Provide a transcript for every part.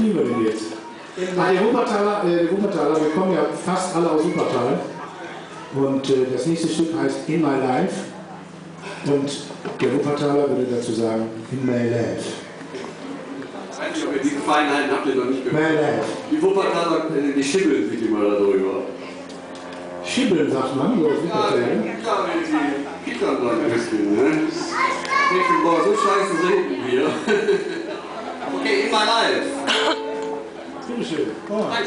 spielen wir denn jetzt? Ah, der Wuppertaler, äh, der Wuppertaler, wir kommen ja fast alle aus Wuppertal. Und äh, das nächste Stück heißt In My Life. Und der Wuppertaler würde dazu sagen, In My Life. Ich ihr diese Feinheiten habt ihr noch nicht My gehört. Life. Die Wuppertaler, äh, die schibbeln sich immer darüber. Schibbeln, sagt man, so aus Ja, Wuppertal. ja, die kickern da ein bisschen, ne? Ich denke, boah, so scheiße reden wir. 州。は、はい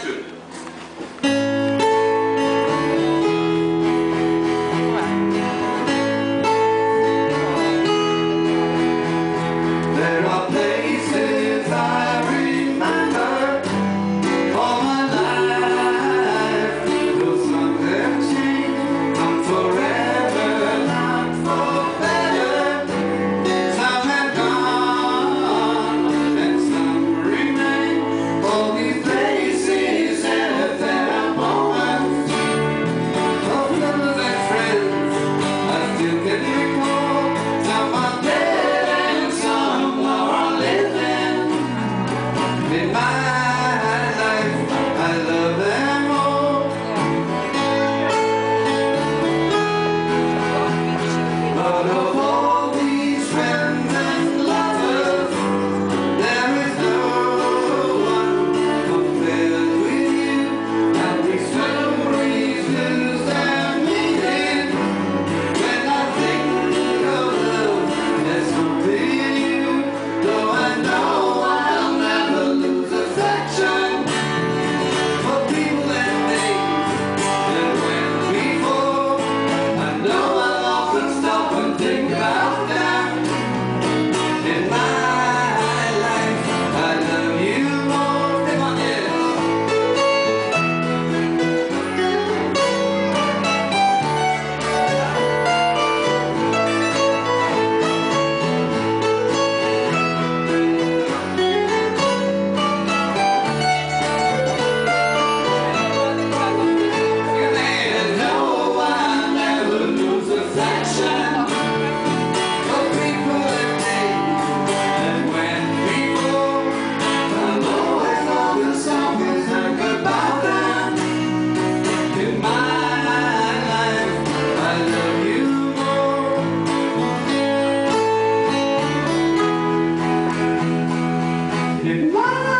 Wow!